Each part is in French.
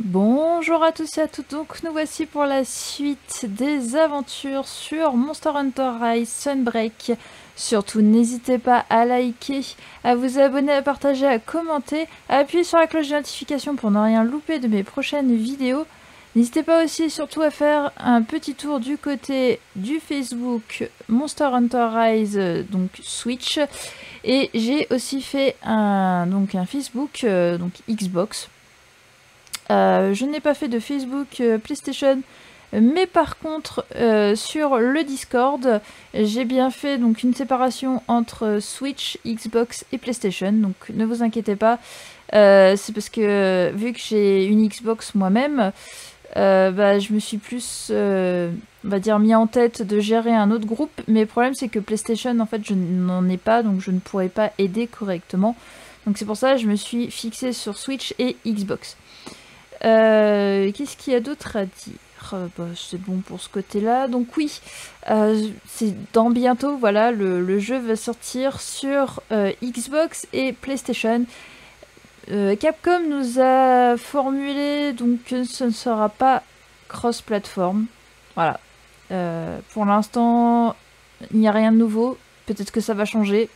Bonjour à tous et à toutes, donc nous voici pour la suite des aventures sur Monster Hunter Rise Sunbreak. Surtout n'hésitez pas à liker, à vous abonner, à partager, à commenter, à appuyer sur la cloche de notification pour ne rien louper de mes prochaines vidéos. N'hésitez pas aussi surtout à faire un petit tour du côté du Facebook Monster Hunter Rise, donc Switch. Et j'ai aussi fait un, donc un Facebook, euh, donc Xbox. Euh, je n'ai pas fait de Facebook euh, PlayStation, mais par contre sur le Discord, j'ai bien fait donc une séparation entre Switch, Xbox et PlayStation. Donc ne vous inquiétez pas, c'est parce que vu que j'ai une Xbox moi-même, euh, bah, je me suis plus, euh, on va dire, mis en tête de gérer un autre groupe. Mais le problème, c'est que PlayStation, en fait, je n'en ai pas, donc je ne pourrais pas aider correctement. Donc c'est pour ça que je me suis fixée sur Switch et Xbox. Euh, qu'est-ce qu'il y a d'autre à dire bah, C'est bon pour ce côté-là. Donc oui, c'est dans bientôt, voilà, le, jeu va sortir sur Xbox et PlayStation. Euh, Capcom nous a formulé donc que ce ne sera pas cross-platform. Voilà. Euh, pour l'instant, il n'y a rien de nouveau. Peut-être que ça va changer.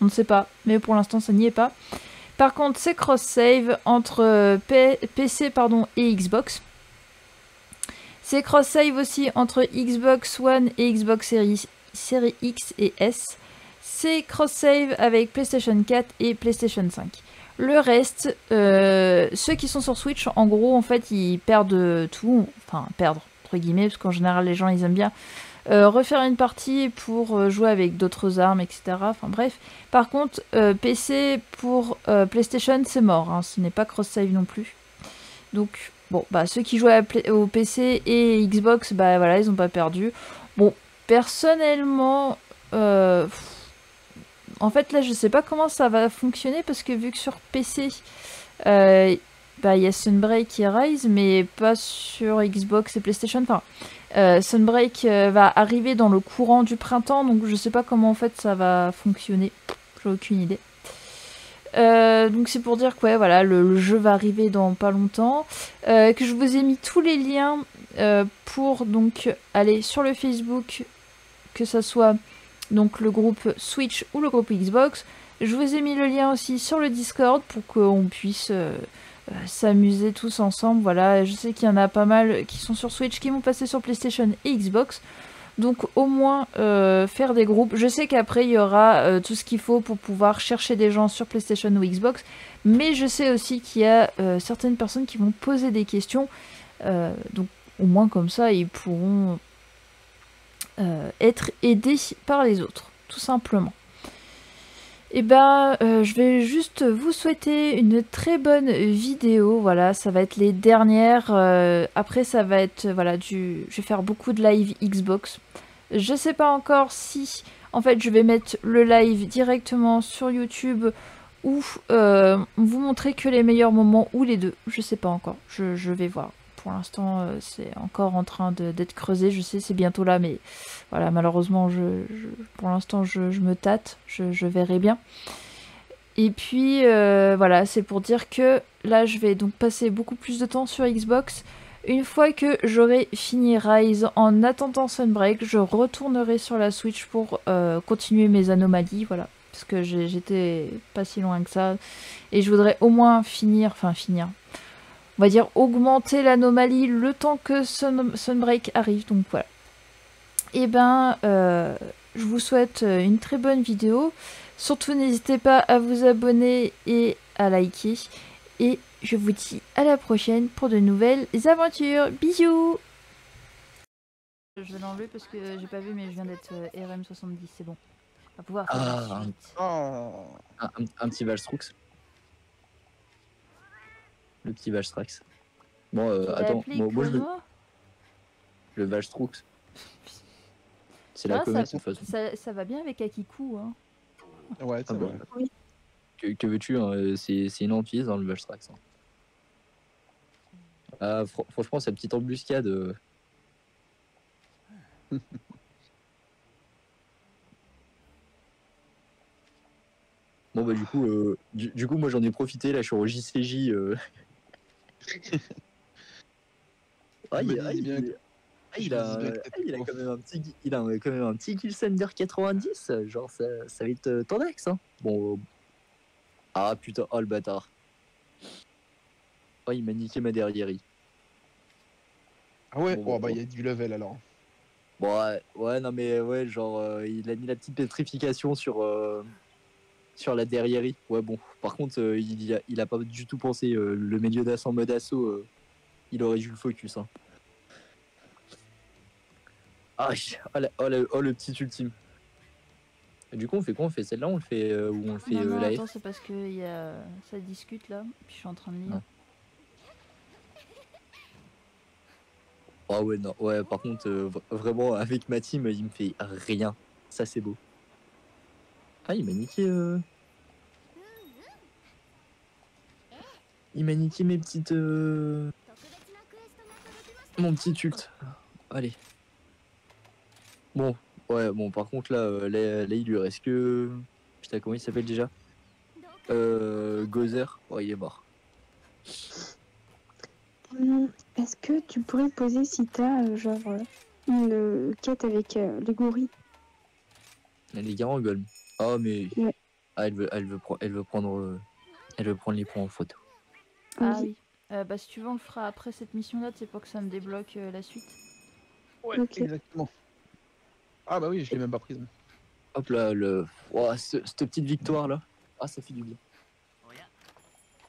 On ne sait pas. Mais pour l'instant, ça n'y est pas. Par contre, c'est cross-save entre PC pardon, et Xbox. C'est cross-save aussi entre Xbox One et Xbox Series, X et S. C'est cross-save avec PlayStation 4 et PlayStation 5. Le reste, euh, ceux qui sont sur Switch, en gros, en fait, ils perdent tout. Enfin, perdre, entre guillemets, parce qu'en général, les gens, ils aiment bien euh, refaire une partie pour euh, jouer avec d'autres armes, etc. Enfin, bref. Par contre, PC pour PlayStation, c'est mort. Hein. Ce n'est pas cross-save non plus. Donc, bon, bah, ceux qui jouent au PC et Xbox, bah voilà, ils n'ont pas perdu. Bon, personnellement... En fait, là, je sais pas comment ça va fonctionner parce que vu que sur PC, euh, bah, il y a Sunbreak et Rise, mais pas sur Xbox et PlayStation. Enfin, euh, Sunbreak euh, va arriver dans le courant du printemps, donc je sais pas comment en fait ça va fonctionner. J'ai aucune idée. donc c'est pour dire que voilà, le, jeu va arriver dans pas longtemps. que je vous ai mis tous les liens pour donc aller sur le Facebook, que ça soit donc le groupe Switch ou le groupe Xbox. Je vous ai mis le lien aussi sur le Discord pour qu'on puisse euh, euh, s'amuser tous ensemble. Voilà, je sais qu'il y en a pas mal qui sont sur Switch, qui vont passer sur PlayStation et Xbox. Donc au moins euh, faire des groupes. Je sais qu'après il y aura tout ce qu'il faut pour pouvoir chercher des gens sur PlayStation ou Xbox. Mais je sais aussi qu'il y a certaines personnes qui vont poser des questions. donc au moins comme ça ils pourront euh, être aidé par les autres, tout simplement. Eh ben, euh, je vais juste vous souhaiter une très bonne vidéo. Voilà, ça va être les dernières. Euh, après, ça va être voilà du. Je vais faire beaucoup de live Xbox. Je sais pas encore si, en fait, je vais mettre le live directement sur YouTube ou vous montrer que les meilleurs moments ou les deux. Je sais pas encore. je vais voir pour l'instant, euh, c'est encore en train d'être creusé. Je sais, c'est bientôt là, mais voilà, malheureusement, pour l'instant, je, me tâte. Je, verrai bien. Et puis, euh, voilà, c'est pour dire que là, je vais donc passer beaucoup plus de temps sur Xbox. Une fois que j'aurai fini Rise en attendant Sunbreak, je retournerai sur la Switch pour euh, continuer mes anomalies, voilà. Parce que j'étais pas si loin que ça. Et je voudrais au moins finir, enfin finir, on va dire, augmenter l'anomalie le temps que Sunbreak arrive. Donc voilà. Et eh ben, euh, je vous souhaite euh, une très bonne vidéo. Surtout, n'hésitez pas à vous abonner et à liker. Et je vous dis à la prochaine pour de nouvelles aventures. Bisous Je vais l'enlever parce que j'ai pas vu, mais je viens d'être euh, RM70, c'est bon. On va pouvoir ah, un, un, petit Valstrux. Le petit Valstrax. Bon, euh, attends, moi, je Le Valstrux. C'est la comète ça, ça, ça, va bien avec Akiku. Hein. Ouais, c'est ah vrai. Oui. Que, veux-tu hein, C'est une hantise dans le Valstrax. Hein. Ah, fr franchement, cette petite embuscade. Euh... bon, bah, du coup, euh, du, du, coup moi j'en ai profité. Là, je suis au JCJ. Euh... Ah, il, ah, il, ah, il, a, il a quand même un petit, il a quand même un petit Killsender 90. Genre, ça, ça va être ton ex, hein. Bon. Ah putain, oh le bâtard. Oh, il m'a niqué ma derrière. Ah ouais, bon, oh, bah il y a du level alors. Bon, ouais, ouais, non mais ouais, genre, euh, il a mis la petite pétrification sur, euh, sur la derrière. Ouais, bon, par contre, euh, il, a, il a pas du tout pensé le milieu d'assaut en mode assaut, il aurait dû le focus. Hein. Ah, oh, oh, oh, le petit ultime. du coup, on fait quoi? On fait celle-là On le fait ou on le fait non, non, attends, c'est parce que y a... ça discute là, puis je suis en train de lire. Ah ouais, non, ouais, par contre, euh, vraiment, avec ma team, il me fait rien. Ça, c'est beau. Ah, il m'a niqué. Euh... Il m'a niqué mes petites. Euh... Mon petit ult. Allez. Bon, ouais, bon, par contre, là, euh, là, il lui reste que. Putain, comment il s'appelle déjà? Euh. Gozer. Ouais, il est mort. Est-ce que tu pourrais poser si t'as euh, genre une quête avec les gorilles? Les golem. Oh mais ah, elle veut elle veut elle veut prendre elle veut prendre les points en photo. Ah oui. bah si tu veux on le fera après cette mission là, c'est pour que ça me débloque la suite. Ouais, exactement. Ah bah oui, je l'ai même pas prise. Hop là le oh, cette petite victoire là. Ah ça fait du bien.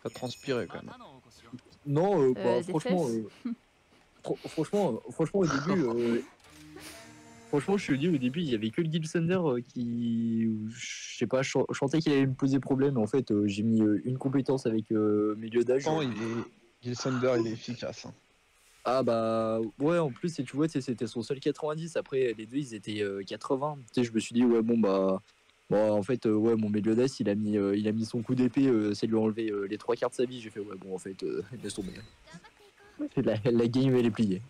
Ça transpiré quand même. Non, euh, bah, euh, franchement, euh, franchement, franchement, au début, franchement, je te dis au début, il y avait que le Gilsander qui, je sais pas, je sentais qu'il allait me poser problème. En fait, j'ai mis une compétence avec milieu d'âge. Non, il est, il est efficace. Hein. Ah bah ouais en plus tu vois c'était son seul 90 après les deux ils étaient 80 tu sais je me suis dit ouais bon bah Bon, en fait, euh, ouais, mon Meliodas, il a mis, euh, il a mis son coup d'épée, euh, c'est lui enlever les trois quarts de sa vie. J'ai fait, ouais, bon, en fait, laisse tomber. La, la game, elle est pliée.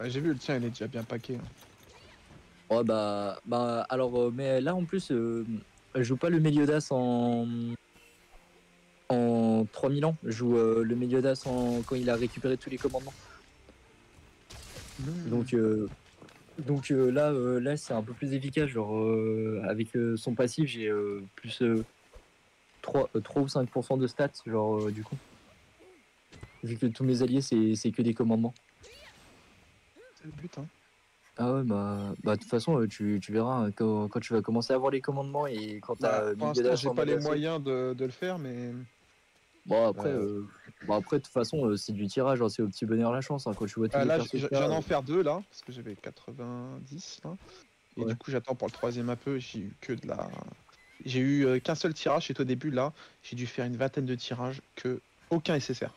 Bah, j'ai vu le tien, il est déjà bien paqué. Hein. Ouais, bah, bah, alors, mais là, en plus, je joue pas le Meliodas en. En 3000 ans, je joue le Meliodas en... quand il a récupéré tous les commandements. Mmh. Donc, donc euh, là, euh, là c'est un peu plus efficace. Genre, euh, avec son passif, j'ai plus 3, 3, ou 5% de stats, genre, du coup. Vu que tous mes alliés, c'est que des commandements. C'est le but, hein. Ah ouais, bah, bah de toute façon, tu, tu verras hein, quand, quand, tu vas commencer à avoir les commandements et quand bah, t'as. j'ai pas les moyens de, de, le faire, mais. Bon après, euh, bon, après de toute façon euh, c'est du tirage, hein, c'est au petit bonheur la chance hein, quand tu vois. Ah, là j'en en faire deux là parce que j'avais 90 là. Et du coup j'attends pour le troisième un peu. J'ai eu que de la, j'ai eu euh, qu'un seul tirage et au début là j'ai dû faire une vingtaine de tirages que aucun SSR.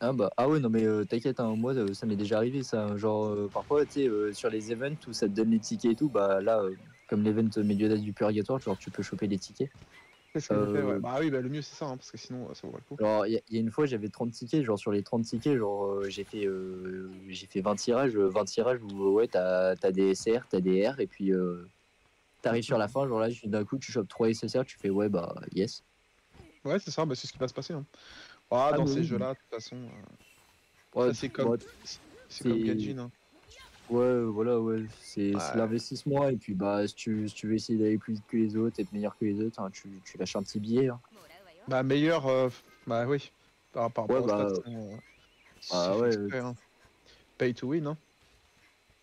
Ah bah ah ouais non mais t'inquiète hein, moi ça m'est déjà arrivé ça genre parfois tu sais sur les events où ça te donne les tickets et tout bah là comme l'event Médiodate du purgatoire genre tu peux choper les tickets euh, Bah oui, bah, le mieux c'est ça, hein, parce que sinon ça vaut le coup. Alors, il y, a une fois, j'avais 30 tickets, genre sur les 30 tickets, genre euh, j'ai fait, euh, j'ai fait 20 tirages, 20 tirages où ouais, t'as as des SR, t'as des R, et puis t'arrives sur la fin, genre là, d'un coup, tu chopes 3 SSR, tu fais ouais, bah yes. Ouais, c'est ça, bah, c'est ce qui va se passer. Hein. Ah, dans ces jeux-là, de toute façon, ouais, c'est comme, c'est comme Gajin. Hein. Ouais, voilà, ouais, c'est l'investissement. Et puis, bah, si tu, si tu veux essayer d'aller plus vite que les autres, être meilleur que les autres, hein, tu, tu, lâches un petit billet. Hein. Bah, meilleur, euh, bah oui, par rapport ouais, bah, euh, bah, ouais, hein. Pay to win, hein.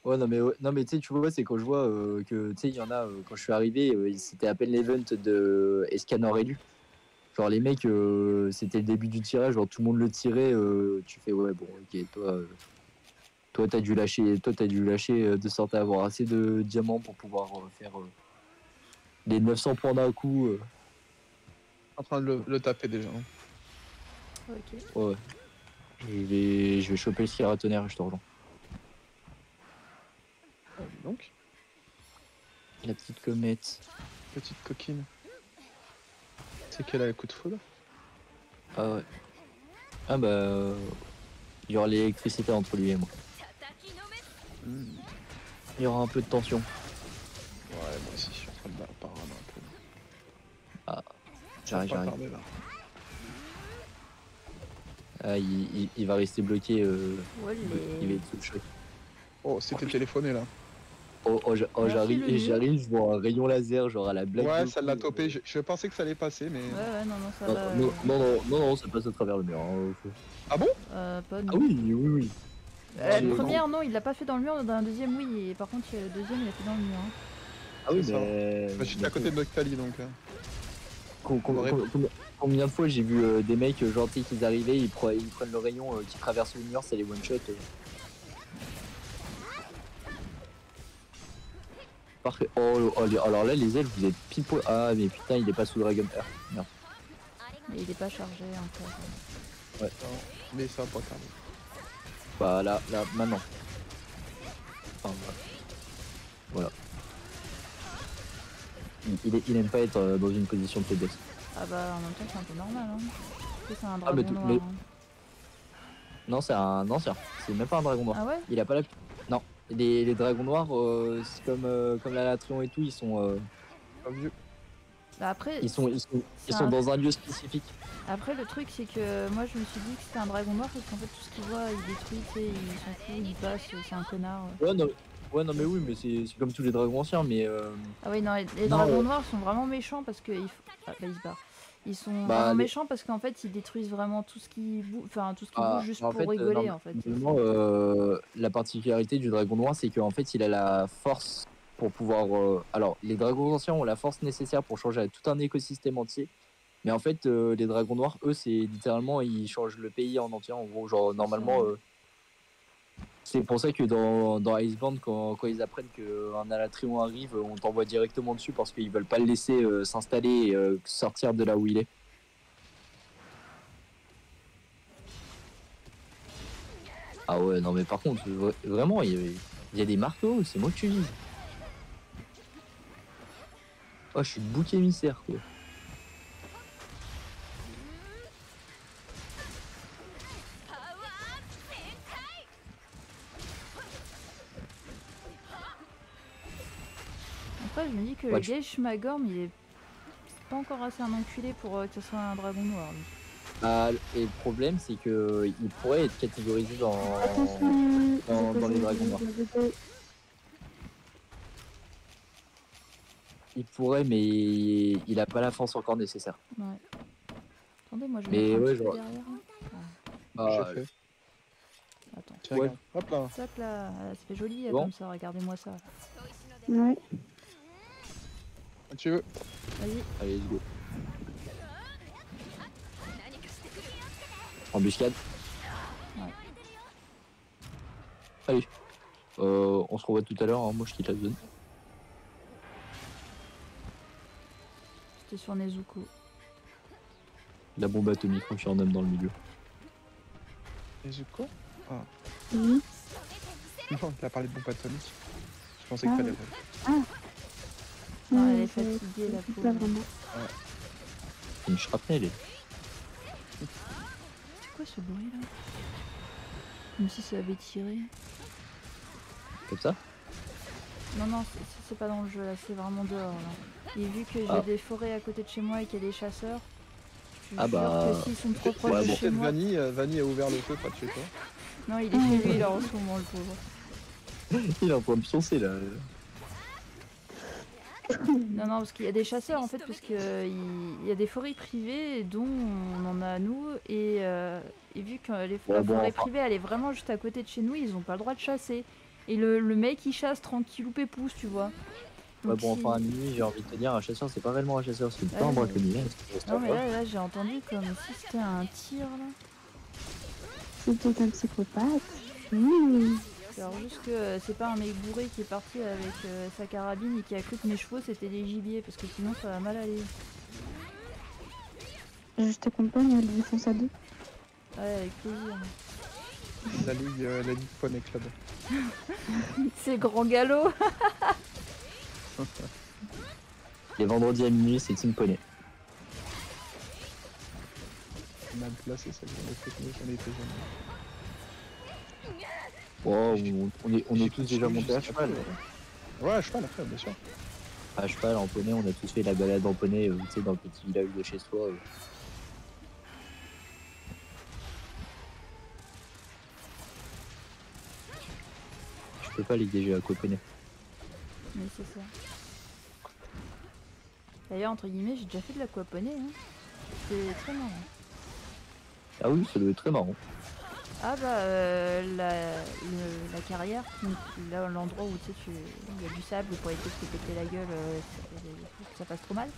Ouais, non, mais, non, mais tu sais, tu vois, c'est quand je vois euh, que, tu sais, il y en a, quand je suis arrivé, c'était à peine l'event de Escanor élu. Genre, les mecs, c'était le début du tirage, genre, tout le monde le tirait, tu fais, ouais, bon, ok, toi toi, t'as dû lâcher, toi, as dû lâcher euh, de sorte à avoir assez de diamants pour pouvoir euh, faire euh, les 900 points d'un coup. En train de le, taper déjà. Hein. Ok. Ouais. Je vais, je vais choper le skiratonnerre et je te rejoins. donc La petite comète. Petite coquine. C'est qu'elle a le coup de foudre Ah ouais. Ah bah. Il y aura l'électricité entre lui et moi. Il y aura un peu de tension. Ouais, moi aussi je suis en train de parler un peu. Ah, j'arrive, j'arrive. Ah, il, il- il va rester bloqué. euh, Ouais, il être sous le choc. Oh, c'était téléphoné là. Oh, oh, oh, j'arrive, je vois un rayon laser, genre à la blague. Ouais, ça l'a topé. Je, je pensais que ça allait passer, mais. Ouais, ouais, non, non, ça Non, va. non, non, non, non, non, ça passe à travers le mur. hein. Ah bon? Euh, pas Ah oui, oui, oui. Euh, la première, non, il l'a pas fait dans le mur, dans un deuxième, oui. Et par contre, le deuxième, il l'a fait dans le mur. hein. Ah oui, mais. Bah, J'étais à côté de Noctali donc. Com- com- Ouais. com- com- Combien de fois j'ai vu euh, des mecs euh, gentils qui arrivaient, ils, pre- ils prennent le rayon euh, qui traverse le mur, c'est les one Parfait. Oh, oh, alors là, les ailes, vous êtes pile poil. Ah, mais putain, il est pas sous Dragon. Merde. Mais il est pas chargé encore. Non, mais ça va pas tarder. Bah là, là, maintenant. Enfin, voilà. Voilà. Il, il, est- il aime pas être euh, dans une position de faiblesse. Ah bah, en même temps, c'est un peu normal. Hein. C'est un Ah, dragon mais tout- noir. mais- hein. Non, c'est un ancien. C'est même pas un dragon noir. Ah ouais? Il a pas la. Non. Les, les dragons noirs, euh, c'est comme, euh, comme la Latrion et tout, ils sont, euh. Bah après, ils sont, ils sont, ils sont un- dans un lieu spécifique. après, le truc, c'est que moi, je me suis dit que c'était un dragon noir parce qu'en fait, tout ce qu'il voit, il détruit, tu sais, il s'en fout, il passe, c'est un connard. Ouais, non, ouais, non mais oui, mais c'est c'est comme tous les dragons anciens, mais euh, Ah oui, non, les, les Non, dragons euh, noirs sont vraiment méchants parce que. Ils, f- ah, bah, ils se barrent. Ils sont Bah, vraiment méchants parce qu'en fait, ils détruisent vraiment tout ce qui bouge, enfin, tout ce qui Ah, bouge juste pour fait, euh, rigoler, non, en fait. Euh, la particularité du dragon noir, c'est qu'en fait, il a la force pour pouvoir. euh, Alors, les dragons anciens ont la force nécessaire pour changer tout un écosystème entier. Mais en fait, euh, les dragons noirs, eux, c'est littéralement, ils changent le pays en entier. En gros, genre, normalement, euh, c'est pour ça que dans, dans quand, ils apprennent qu'un Alatrion arrive, on t'envoie directement dessus parce qu'ils veulent pas le laisser euh, s'installer et euh, sortir de là où il est. Ah ouais, non mais par contre, vra- vraiment, il y, a- des marteaux, c'est moi que tu vises. Oh, je suis bouc émissaire, quoi. Que Ouais, le je- Gage Magorm, il est pas encore assez un enculé pour euh, que ce soit un dragon noir. lui. Ah, et le problème, c'est que il pourrait être catégorisé dans... Dans- les dragons noirs. Il pourrait, mais il a pas la force encore nécessaire. Ouais. Attendez, moi je Mais vais mettre un ouais, petit peu genre- derrière. là. Bah, J'ai fait. Attends. Ouais. Hop là. Ça, là, ça fait joli Bon. comme ça, regardez-moi ça. Ouais. Quand tu veux. Vas-y, allez, let's go. Embuscade. Ouais. Allez. Euh, on se revoit tout à l'heure, hein. moi je quitte la zone. c'était sur Nezuko. La bombe atomique, on surnomme dans le milieu. Nezuko? Oui. Non, il a parlé de bombe atomique. Je pensais Ah qu'il fallait. Non, Ouais, elle est c'est- fatiguée, la c'est pauvre. Pas vraiment. C'est une shrapnel. C'est quoi ce bruit là? Comme si ça avait tiré. Comme ça? Non, non, c'est- pas dans le jeu là, c'est vraiment dehors là. Et vu que j'ai Ah. des forêts à côté de chez moi et qu'il y a des chasseurs, je Ah bah. que s'ils sont trop proches Ouais, de bon. chez Peut-être moi. Vanny, euh, Vanny a ouvert le feu près de chez toi. Non, il est chez lui là en ce moment, le pauvre. Il est en train de pioncer là. Non, non, parce qu'il y a des chasseurs en fait, parce que euh, y a des forêts privées dont on en a nous, et, euh, et vu que les, la Ouais, bon, forêt privée elle est vraiment juste à côté de chez nous, ils ont pas le droit de chasser. Et le, le mec il chasse tranquillou pépouze, tu vois. Ouais, Donc, bon, si- enfin, à minuit, j'ai envie de te dire, un chasseur, c'est pas réellement un chasseur, c'est pas Ouais, un mais- braconnier. c'est Non, mais là, là j'ai entendu comme si c'était un tir là. C'est peut-être un psychopathe. Mmh. Alors, juste que euh, c'est pas un mec bourré qui est parti avec euh, sa carabine et qui a cru que mes chevaux c'était des gibiers, parce que sinon ça va mal aller. Je t'accompagne à la défense à deux. Ouais, avec plaisir. La Ligue, euh, la Ligue Poney Club. C'est grand galop Les vendredis à minuit, c'est Team Poney. Mal placé, ça vient de fait j'en ai été. Oh, on, est, tous déjà montés à cheval. Ouais, à cheval après, bien sûr. À cheval, en poney, on a tous fait la balade en poney, euh, tu sais, dans le petit village de chez soi. Euh. Je peux pas les déjà à poney. C'est ça. D'ailleurs, entre guillemets, j'ai déjà fait de l'aquaponée. Hein. C'est très marrant. Ah oui, ça doit être très marrant. Ah bah, euh, la, le- la carrière, là, l'endroit où tu sais, tu- il y a du sable pour éviter de te péter la gueule, euh, ça passe trop mal.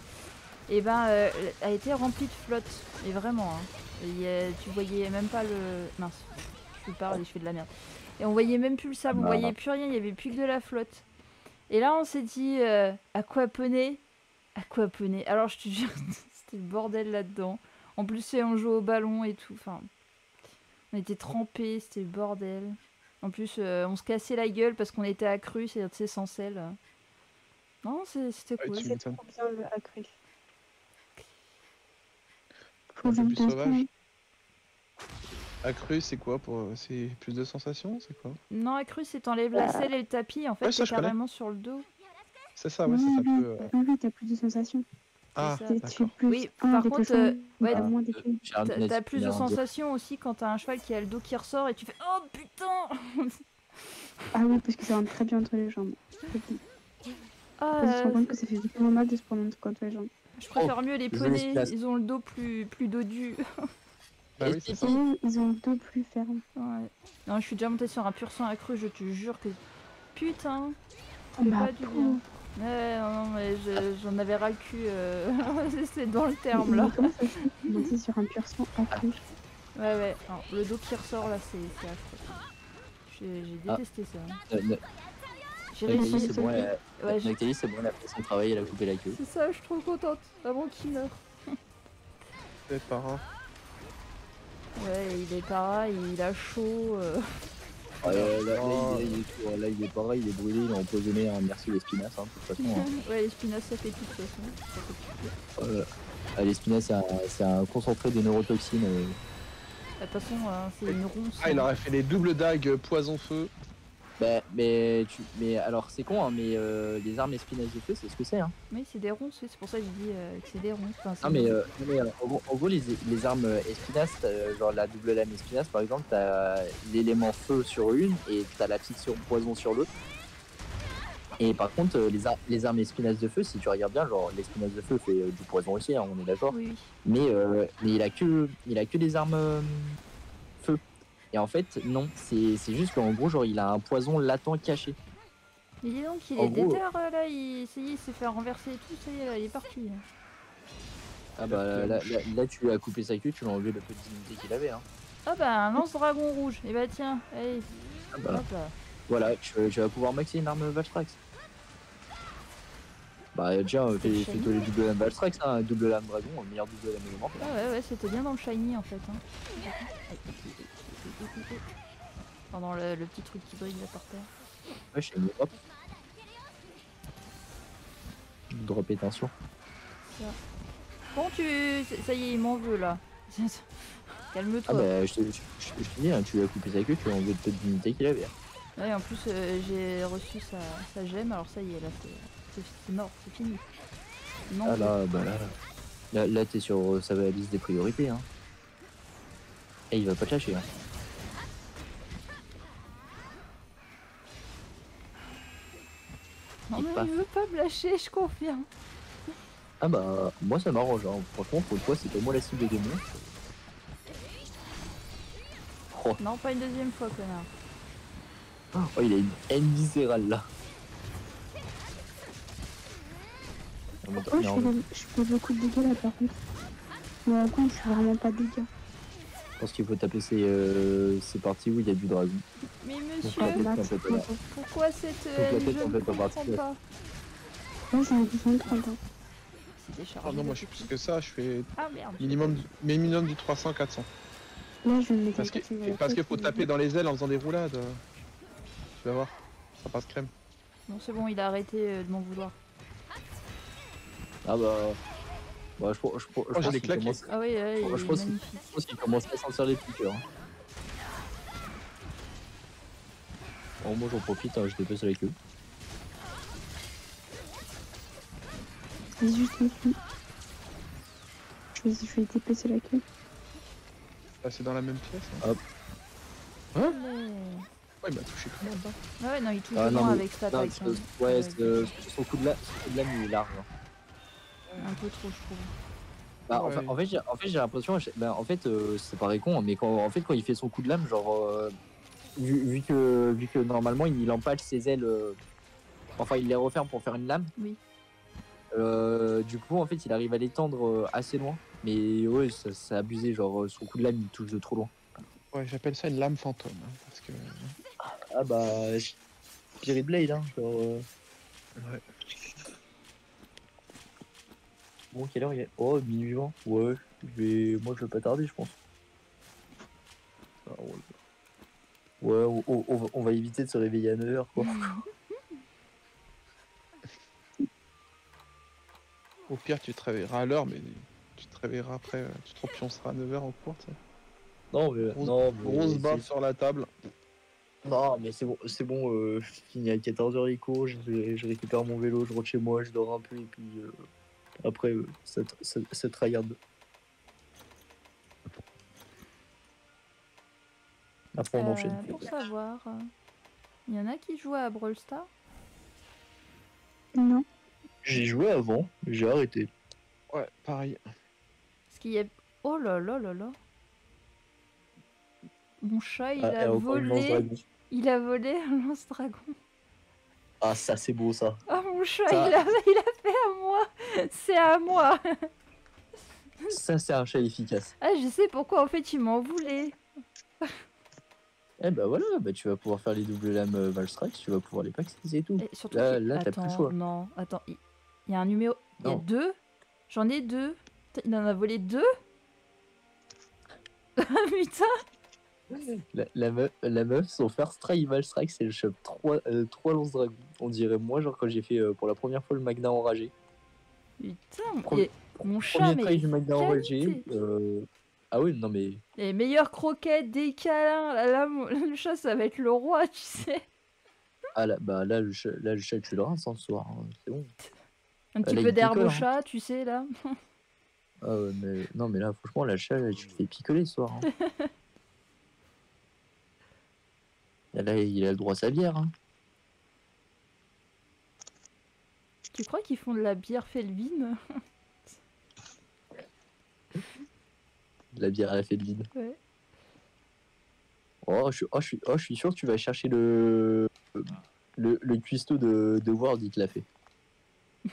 Et ben, euh, a été remplie de flotte. Et vraiment, hein. A- tu voyais même pas le. Mince, je parle et je fais de la merde. Et on voyait même plus le sable, on voyait plus rien, il y avait plus que de la flotte. Et là, on s'est dit, euh, aquaponer, aquaponer. Alors, je te jure, c'était le bordel là-dedans. En plus, c'est on joue au ballon et tout. Enfin, on était trempés, c'était le bordel. En plus, euh, on se cassait la gueule parce qu'on était accru, c'est-à-dire sans sel. Non, c'est- c'était Ouais, cool. tu C'est m'étonnes. trop bien le accru. Plus sauvage. c'est quoi pour C'est plus de sensations C'est quoi? Non, accru, c'est t'enlèves la selle et le tapis. En fait, Ouais, ça, c'est carrément sur le dos. C'est ça, ouais, Oui, c'est ça oui, peut. euh, t'as plus de sensations. Ah, Oui, par contre, euh, ouais, Ah, un T'as plus de sensations aussi quand t'as un cheval qui a le dos qui ressort et tu fais Oh putain Ah oui, parce que ça rentre très bien entre les jambes. Ah, se euh, compte que ça fait vraiment mal de se prendre entre les jambes. Je préfère mieux les poneys, ils ont le dos plus, plus dodu. Bah oui, c'est ils ont le dos plus ferme. Ouais. Non, je suis déjà montée sur un pur sang accru, je te jure que. Putain Oh, C'est ma pas du bien. Ouais, non, non, mais je- j'en avais ras le cul, euh, c'est dans le terme là. monter sur un pur sang accru Ouais, ouais, non, le dos qui ressort là, c'est affreux. J'ai Ah. détesté ça. Euh, Na- J'ai réussi. c'est bon, elle- Ouais, je- Nathalie, c'est bon, elle a fait son travail, elle a coupé la queue. c'est ça, je suis trop contente avant qu'il meure. C'est pas rare. Ouais, il est pareil, il a chaud. euh. Ah, euh, là, Oh. il, est- là, il est toujours- là, il est pareil, il est brûlé, il est empoisonné, hein, merci les spinacs, hein, de toute façon. hein. ouais, les spinacs ça fait tout de toute façon. Euh, les spinacs, c'est un, concentré de neurotoxines. euh. De toute façon, hein, c'est une ronce. Ah, il aurait fait les doubles dagues poison-feu. Bah, mais, tu, mais alors, c'est con, hein, mais euh, les armes espinaces de feu, c'est ce que c'est. Hein. Oui, c'est des ronces, c'est pour ça que je dis euh, que c'est des ronces. Enfin, Ah, mais, euh, non, mais, en, gros, les, les armes espinaces, euh, genre la double lame espinace, par exemple, t'as l'élément feu sur une et t'as la petite sur poison sur l'autre. Et par contre, les, ar- les armes espinaces de feu, si tu regardes bien, genre l'espinace de feu fait du poison aussi, hein, on est d'accord. Oui. Mais, euh, mais il a que il a que des armes. Et en fait, non, c'est c'est juste qu'en gros, genre, il a un poison latent caché. Mais dis donc, il En est gros, déter euh, là, il, ça y est, il s'est fait renverser et tout, ça y est, là, il est parti. Ah bah là, là, là, tu lui as coupé sa queue, tu lui as enlevé le peu de dignité qu'il avait. Hein. Ah bah, un lance-dragon rouge. Et bah tiens, allez, Ah bah, hop là. voilà, tu, tu vas pouvoir maxer une arme Valstrax. Bah déjà, fais-toi les double lame Valstrax, hein, double lame dragon, le meilleur double lame élémentaire. Ah ouais, ouais, c'était bien dans le shiny en fait. Hein. Pendant le, le petit truc qui brille là par terre. Ouais, je hop. Drop étention. Bon, tu. Ça y est, il m'en veut là. Ah Calme-toi. bah je te, dis, hein, tu lui as coupé sa queue, tu lui as enlevé le peu de dignité qu'il avait. Ouais, en plus, euh, j'ai reçu sa, sa gemme, alors ça y est, là, c'est- mort, c'est fini. Non, Ah là, bah là, là, là t'es sur sa liste des priorités. Hein. Et il va pas te lâcher. Hein. Non, il mais il veut pas me lâcher, je confirme. Ah bah moi ça m'arrange. Hein. Franchement, pour une fois, c'est pas moi la cible des démons. Oh, Non, pas une deuxième fois, connard. oh, il a une haine viscérale là. Oh, je fais, le- je fais beaucoup de dégâts là par contre. Mais en contre, je fais vraiment pas de dégâts. Je pense qu'il faut taper ces, euh, ces parties où il y a du dragon. Mais monsieur, tête, Max, en fait, voilà. pourquoi cette la haine tête, Je en ne comprends pas. Là, j'ai un besoin de 30 ans. C'est déchargé Ah non, moi je suis plus que ça, je fais Ah merde. minimum, du- minimum du 300-400. Là, je vais me Parce qu'il faut taper dans les ailes en faisant des roulades. Tu vas voir, ça passe crème. Non, c'est bon, il a arrêté euh, de m'en vouloir. Ah bah. Bah je, je, je, je Oh, je pense qu'il commence, Ah oui, ouais, il Oh, je pense- magnifique. je pense qu'il commence à sentir les piqûres. hein. Bon, moi j'en profite, hein, je dépasse la queue. C'est juste une fille. Je vais, je vais déplacer la queue. Là, c'est dans la même pièce. hein. Ouais. Ouais, il m'a touché tout le monde. hein. Ouais, non, il touche Ah, non, vraiment mais- avec cette Non, hein. ouais, Euh, c'est- euh, son coup de la, son coup de lame, il est large. hein. Un peu trop, je trouve. Bah, en Ouais. fait- en fait, j'ai en fait, j'ai l'impression, bah, en fait, euh, c'est pareil con, mais quand, en fait, quand il fait son coup de lame, genre, euh, vu, vu que, vu que normalement, il empale ses ailes, euh, enfin, il les referme pour faire une lame. Oui. Euh, du coup, en fait, il arrive à l'étendre assez loin, mais ouais, ça- c'est abusé, genre, son coup de lame, il touche de trop loin. Ouais, j'appelle ça une lame fantôme. hein, parce que. Ah bah, Spirit Blade, hein, genre. Ouais. Bon, quelle heure il est? Oh, minuit 20. Ouais, je vais... moi je vais pas tarder, je pense. Ah, ouais, Ouais, on, on- on va, éviter de se réveiller à 9h, quoi. Au pire, tu te réveilleras à l'heure, mais tu te réveilleras après. euh, Tu te repionceras à 9h en cours. tu sais. Non, mais. Grosse- non, mais Grosse baffe sur la table. Non, mais c'est bon, c'est bon euh, je finis à 14h les cours, je, je récupère mon vélo, je rentre chez moi, je dors un peu, et puis euh, après, euh, ça, ça tryhard. Après, on Euh, enchaîne. pour savoir, euh, il y en a qui jouent à Brawl Stars? Non. J'ai joué avant, mais j'ai arrêté. Ouais, pareil. Parce qu'il y a. Oh là là là là Mon chat, il Ah, a volé. dragon. Il a volé un lance-dragon. Ah, ça c'est beau ça. Oh mon chat, Ça- il, a, il a fait à moi C'est à moi Ça c'est un chat efficace. Ah, je sais pourquoi, en fait, il m'en voulait. Eh bah voilà, bah tu vas pouvoir faire les doubles lames euh, Valstrax, tu vas pouvoir les packs, c'est tout. Et surtout Là- là, t'as plus le choix. non, attends, il y a un numéro... Il y a deux J'en ai deux. Il en a volé deux? Ah putain La, la meuf, la meuf, son first try Valstrax, c'est le shop 3, euh, 3 lance dragons. On dirait moi, genre quand j'ai fait euh, pour la première fois le Magna enragé. Putain et Mon chat, Premier mais... try du Magna enragé. euh, Ah oui, non mais. Les meilleures croquettes, des câlins, là, là, mon- le chat, ça va être le roi, tu sais. Ah là, bah là, le chat, là, le chat tu le rinces hein, ce soir, hein, c'est bon. Un petit peu d'herbe au hein. chat, tu sais, là. Ah ouais, mais non, mais là, franchement, la chat, tu le fais picoler ce soir. là, il a le droit à sa bière. Hein. Tu crois qu'ils font de la bière Felvin? De la bière à la Fédeline. Ouais. Oh je, suis- oh, je suis, oh, je suis sûr que tu vas chercher le, le, le cuistot de, de Ward, il te l'a fait.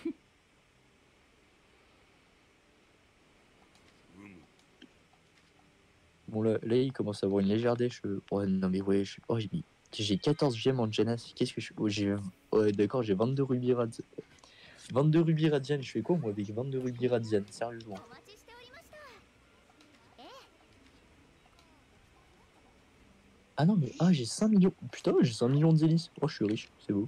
Bon, là, là, il commence à avoir une légère dèche. Ouais, non, mais ouais, je, oh, j'ai mis- j'ai 14 gemmes en Janas. Qu'est-ce que je oh, j'ai ouais, D'accord, j'ai 22 rubis radian. 22 rubis radian. Je fais quoi, moi, avec 22 rubis radian Sérieusement? Ah non, mais ah, j'ai 5 millions. Putain, j'ai 5 millions de zélis. Oh, je suis riche, c'est beau.